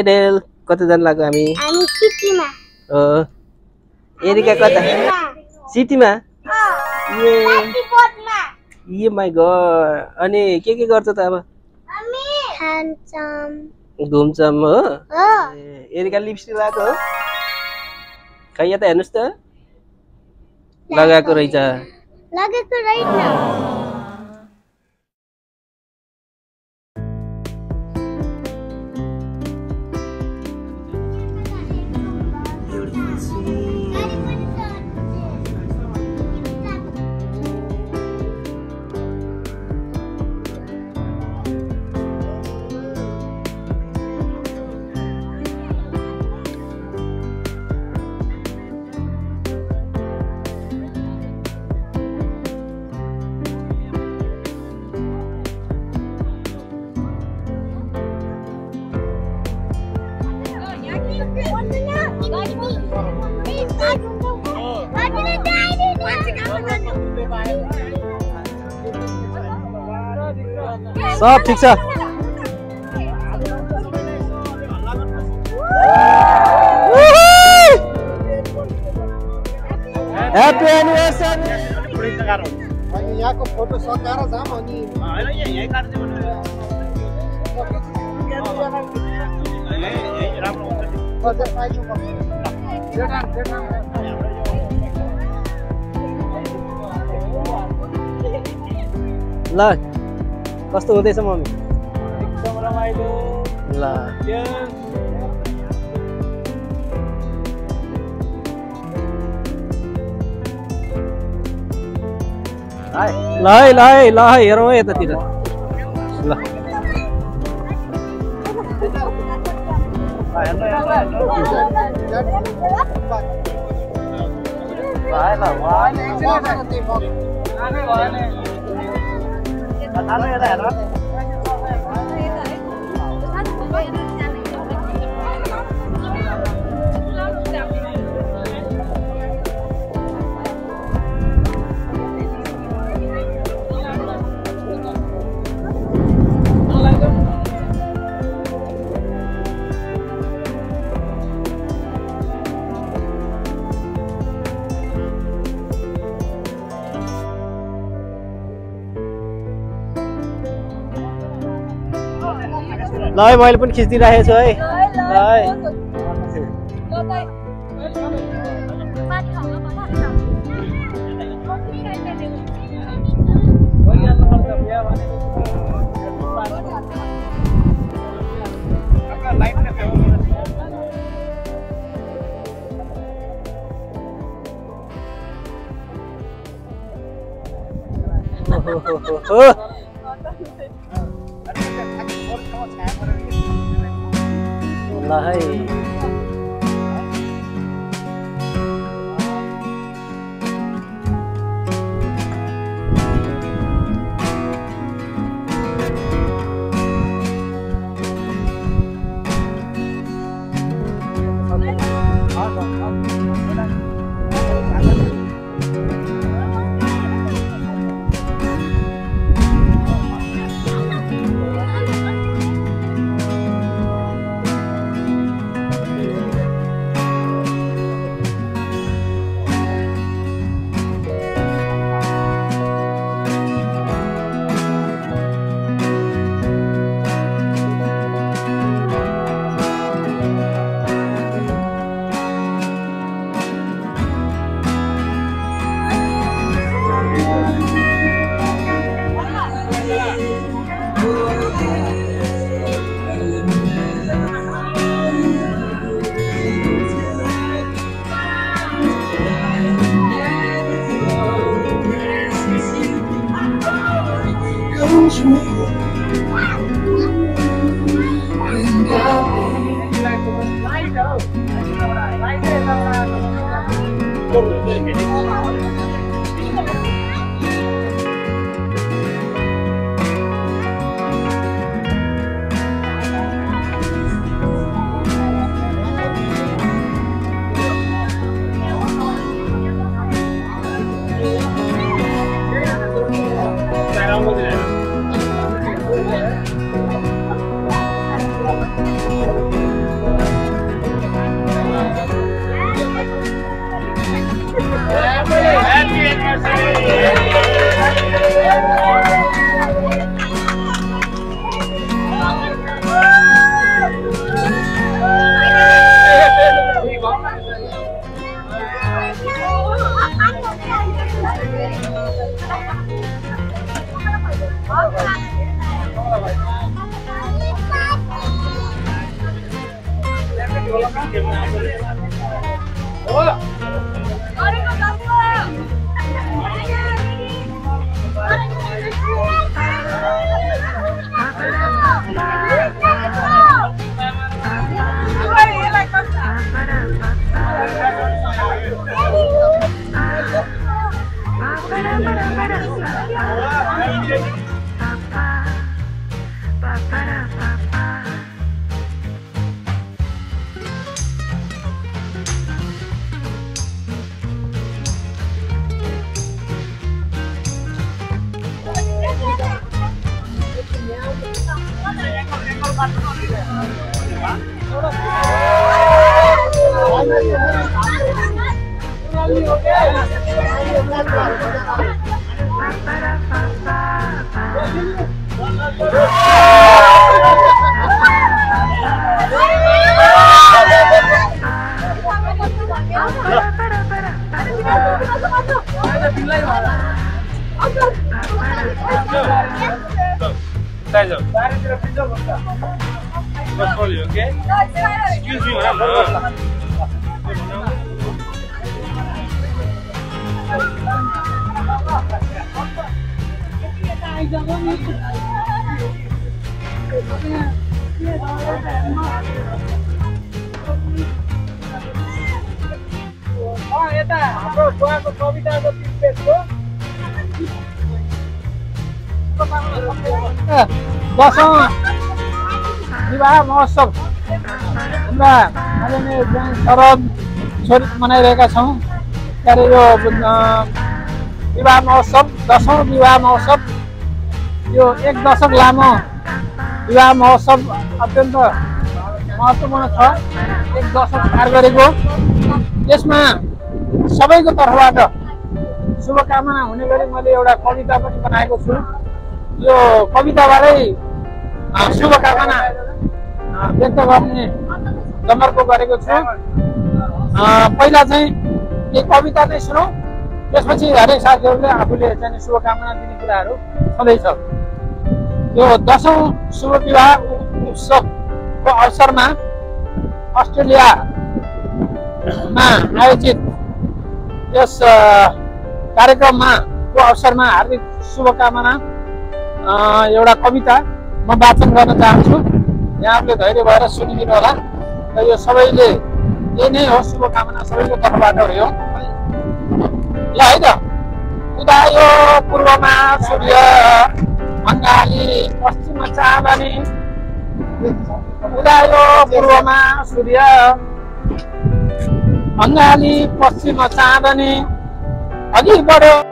एडेल कतिजना लाग्यो हामी हामी सिटीमा हो एरिका कता सिटीमा ए माई गड अनि के के गर्छ त अब? घुम्छौँ हो? हो ए, एरिका लिपस्टिक लगाएको हो? खै यता हेर्नुहोस् त। लगाएको रहेछ। सब ठिक छ। ह्याप्पी यहाँको फोटो सकाएर जाऊँ अनि अझै पाइनु ल कस्तो हुँदैछ मम्मी एकदम रमाइलो ल ल है ल है ल है हेरौँ है यतातिर ल भएन ल है मैले पनि खिचिदिइराखेको छु है। lại comes with You got me. ल है ओहो ल है Guys, Just for you, okay? Excuse me, madam. यता हाम्रो बुवाको कविताको तिन पेजको दसौँ विवाह महोत्सव हाम्रा आदरणीय ज्ञान शरद छोरी मनाइरहेका छौँ ત્યારે यो अ, विवाह महोत्सव दसौँ विवाह महोत्सव यो एक दशक लामो विवाह महोत्सव अत्यन्त महत्त्वपूर्ण छ एक दशक पार गरेको यसमा सबैको तर्फबाट शुभकामना हुने गरी मैले एउटा कविता पनि बनाएको छु यो कविताबाटै अ, शुभकामना व्यक्त गर्ने जमर्को गरेको छु। पहिला चाहिँ एक कविता नै सुनौँ। त्यसपछि हरेक साथीहरूले आफूले चाहिँ शुभकामना दिने कुराहरू छँदैछ। यो दसौँ शुभ विवाह उत्सवको अवसरमा अस्ट्रेलियामा आयोजित यस कार्यक्रममा को अवसरमा हार्दिक शुभकामना। एउटा कविता म वाचन गर्न चाहन्छु। यहाँहरूले धैर्य भएर सुनिदिनु होला। र यो सबैले यही नै हो शुभकामना सबैको तर्फबाट हो यो। ल है त। उदायो पूर्वमा सूर्य अङ्गाली पश्चिममा चाँदनी। उदायो पूर्वमा सूर्य अङ्गाली पश्चिममा चाँदनी। अघि बढ्यो।